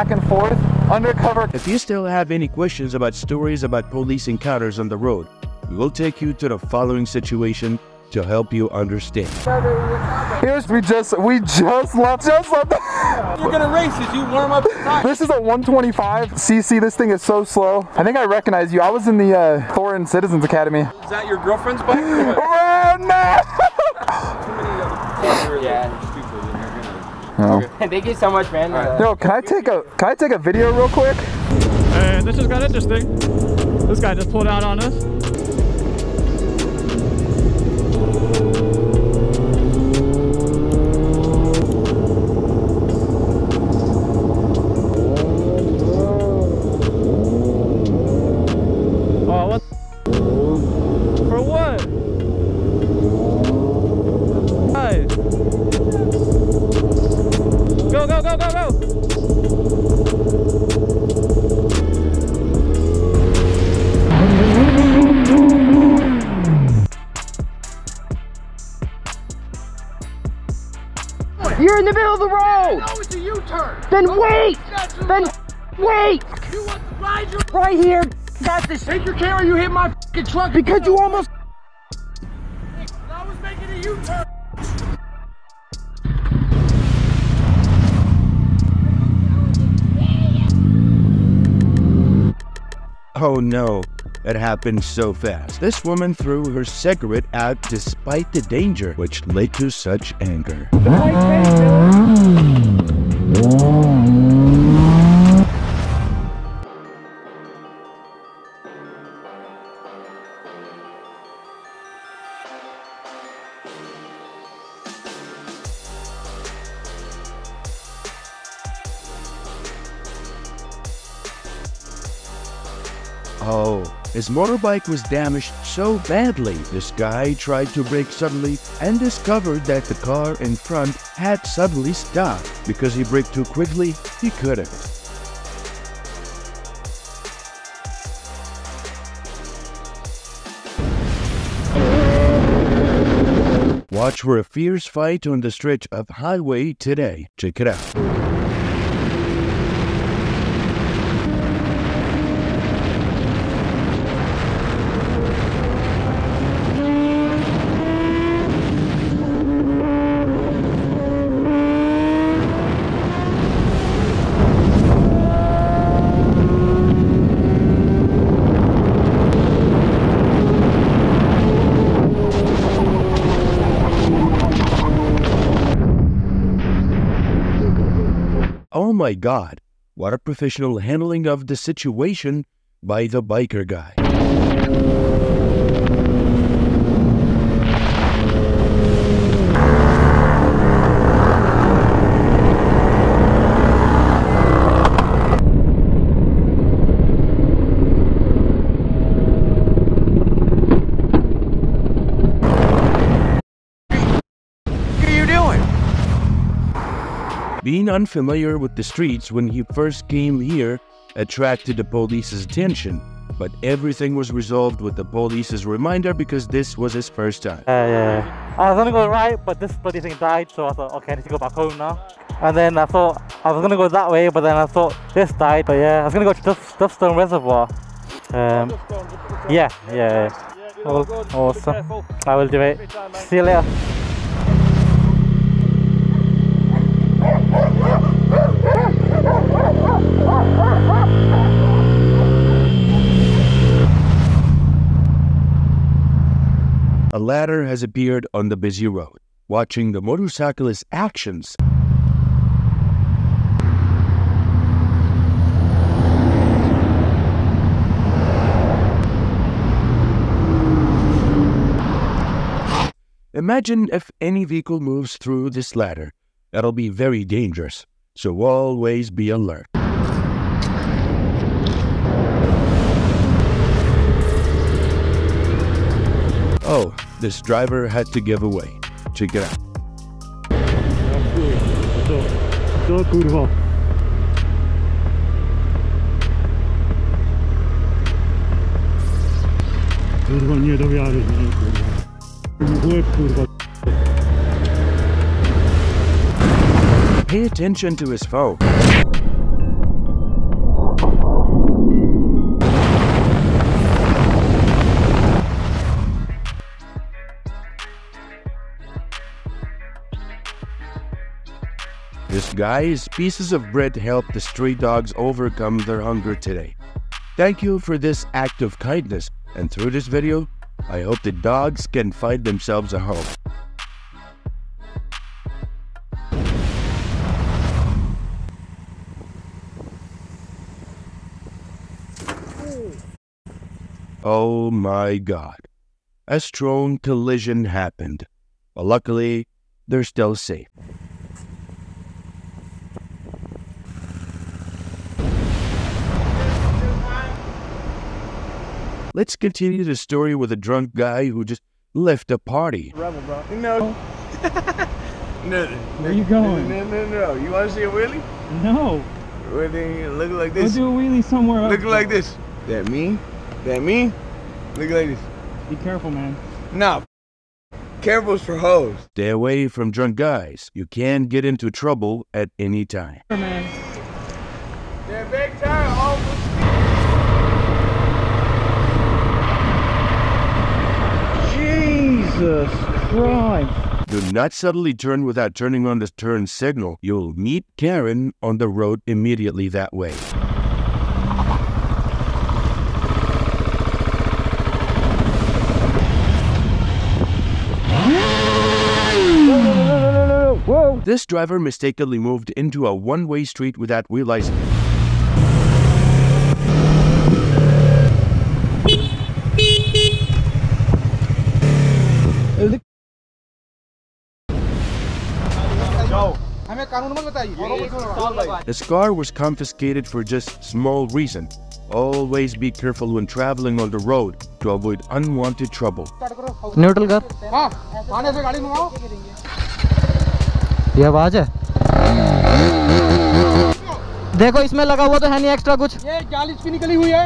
back and forth, undercover. If you still have any questions about stories about police encounters on the road, we will take you to the following situation to help you understand. Here's we just we just left just left. We're gonna race as you warm up. This is a 125 cc. This thing is so slow. I think I recognize you. I was in the uh, Thornton Citizens Academy. Is that your girlfriend's bike? or what? Oh, no! Too many other Yeah. Stupid in here. No. Thank you so much, man. Uh, Yo, can I take a can I take a video real quick? And this just got interesting. This guy just pulled out on us. Wait. That's a- Then wait. You want to ride your Right here. That's the Take your camera, you hit my fucking truck. because you almost. I was making a U-turn. Oh no, it happened so fast. This woman threw her cigarette out despite the danger, which led to such anger. Mm. Motorbike was damaged so badly, this guy tried to brake suddenly and discovered that the car in front had suddenly stopped. Because he braked too quickly, he couldn't. Watch for a fierce fight on the stretch of highway today. Check it out. My god, what a professional handling of the situation by the biker guy. Being unfamiliar with the streets when he first came here attracted the police's attention, but everything was resolved with the police's reminder because this was his first time. Yeah, yeah. I was gonna go right, but this bloody thing died, so I thought, okay, I need to go back home now. And then I thought I was gonna go that way, but then I thought this died. But yeah, I was gonna go to Duff, Dovestone Reservoir. Um, yeah, yeah, yeah. Awesome. I will do it. See you later. Ladder has appeared on the busy road. Watching the motorcyclist's actions, Imagine if any vehicle moves through this ladder. That'll be very dangerous, so always be alert. Oh, this driver had to give away. Check it out. Pay attention to his phone. Guys, pieces of bread help the stray dogs overcome their hunger today. Thank you for this act of kindness, and through this video, I hope the dogs can find themselves a home. Oh my god. A strong collision happened. But luckily, they're still safe. Let's continue the story with a drunk guy who just left a party. Rebel, bro. No. no. Where you going? No, no, no. You want to see a wheelie? No. Well, then look like Go this. do a wheelie somewhere else. Look like this. That me? That me? Look like this. Be careful, man. Nah. Careful's for hoes. Stay away from drunk guys. You can get into trouble at any time. Here, man. That big tire almost. Jesus Christ. Do not suddenly turn without turning on the turn signal. You'll meet Karen on the road immediately that way. Whoa. This driver mistakenly moved into a one-way street without realizing. His car was confiscated for just small reason. Always be careful when traveling on the road to avoid unwanted trouble. Neutral कर आने से गाड़ी मंगाओ ये आवाज है देखो इसमें लगा हुआ तो है नहीं एक्स्ट्रा कुछ ये जाली इसकी निकली हुई है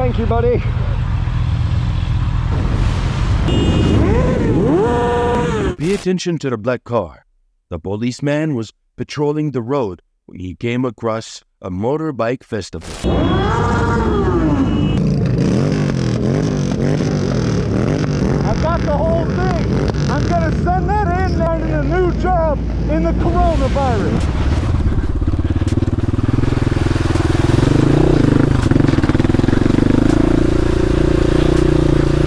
Thank you, buddy. Pay attention to the black car. The policeman was patrolling the road when he came across a motorbike festival. I got the whole thing. I'm gonna send that in and a new job in the coronavirus.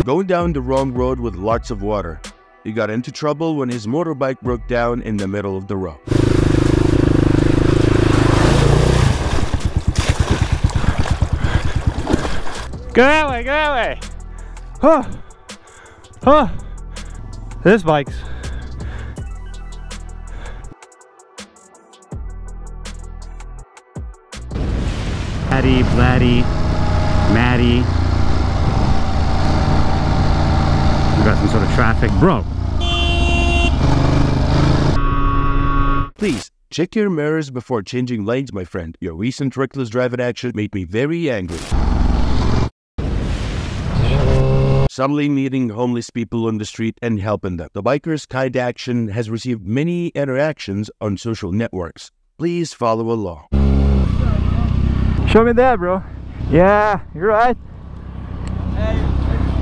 Going down the wrong road with lots of water. He got into trouble when his motorbike broke down in the middle of the road. Go that way, go that way. Huh. Huh. This bike's. Maddie, Blatty, Maddie. We got some sort of traffic. Bro, Please, check your mirrors before changing lanes, my friend. Your recent reckless driving action made me very angry. Suddenly meeting homeless people on the street and helping them. The biker's kind action has received many interactions on social networks. Please follow along. show me that, bro. Yeah, you're right. Hey,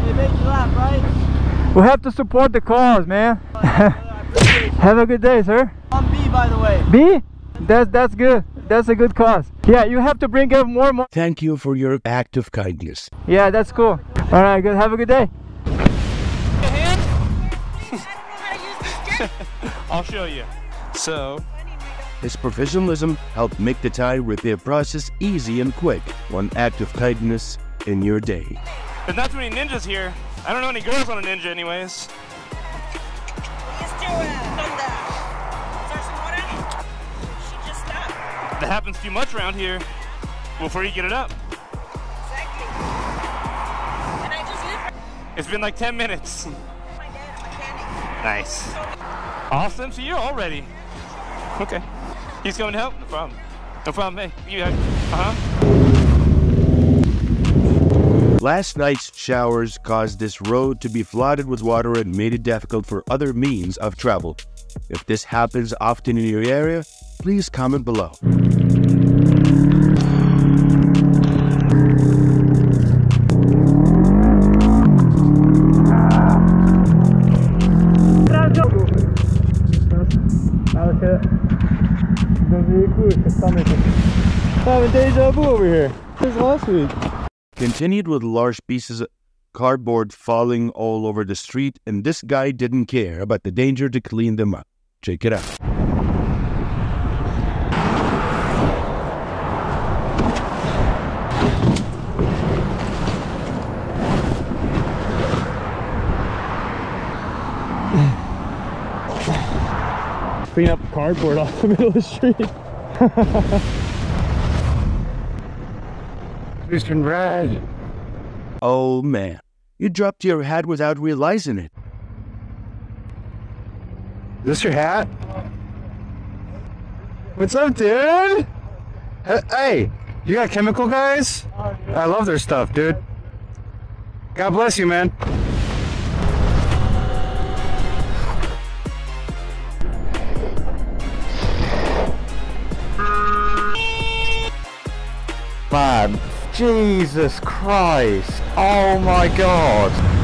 it makes you laugh, right? We have to support the cause, man. I appreciate you. Have a good day, sir. I'm B, by the way. B? That's that's good. That's a good cause. Yeah, you have to bring up more more. Thank you for your act of kindness. Yeah, that's cool. All right, good. Have a good day. I'll show you. So, His professionalism helped make the tire repair process easy and quick. One act of kindness in your day. there's not too many ninjas here. I don't know any girls on a ninja, anyways. That happens too much around here. Before you get it up, it's been like 10 minutes. Nice. Awesome. So you're all ready. Okay. He's coming to help? No problem. No problem. Hey, you. Uh huh. Last night's showers caused this road to be flooded with water and made it difficult for other means of travel. If this happens often in your area, please comment below. Deja vu over here. This last week. Continued with large pieces of cardboard falling all over the street, and this guy didn't care about the danger to clean them up. Check it out. Clean up cardboard off the middle of the street. Eastern Brad. Oh man, you dropped your hat without realizing it. Is this your hat? What's up, dude? Hey- Hey, you got chemical guys? I love their stuff, dude. God bless you, man. Man, Jesus Christ. Oh my god.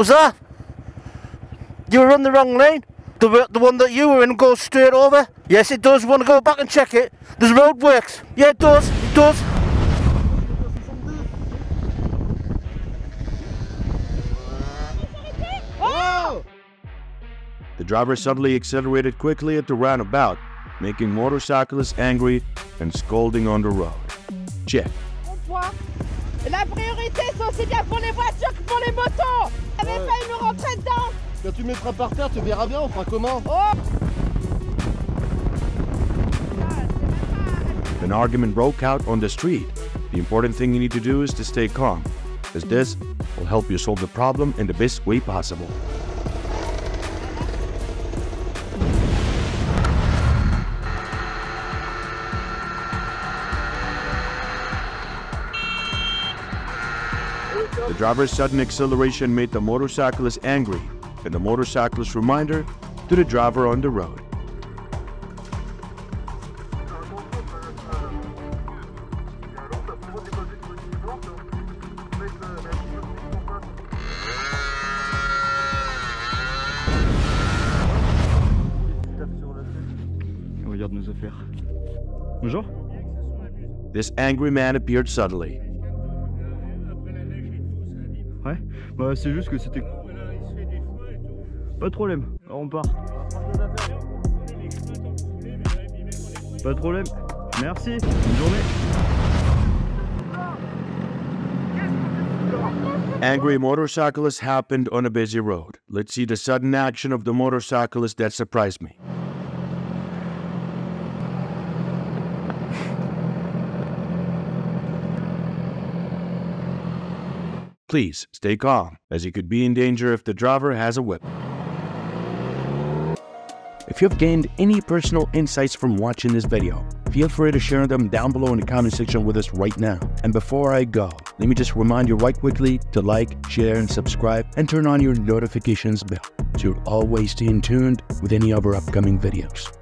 Was that? You were on the wrong lane. The, the one that you were in goes straight over. Yes, it does. Want to go back and check it? There's road works. Yeah, it does. It does. The driver suddenly accelerated quickly at the roundabout, making motorcyclists angry and scolding on the road. Check. La priorité, c'est aussi bien pour les voitures que pour les motos. Vous avez failli nous rentrer dedans. Quand tu mettras par terre, tu verras bien, on fera comment An argument broke out on the street. The important thing you need to do is to stay calm, as this will help you solve the problem in the best way possible. The driver's sudden acceleration made the motorcyclist angry, and the motorcyclist reminder to the driver on the road. Regarde nos affaires. Bonjour. This angry man appeared suddenly. Ouais. Bah c'est juste que c'était. Pas de problème. Alors, on part. Pas de problème. Merci. Bonne journée. Angry motorcyclist happened on a busy road. Let's see the sudden action of the motorcyclist that surprised me. Please stay calm, as you could be in danger if the driver has a whip. If you've gained any personal insights from watching this video, feel free to share them down below in the comment section with us right now. And before I go, let me just remind you right quickly to like, share, and subscribe, and turn on your notifications bell so you're always staying tuned with any of our upcoming videos.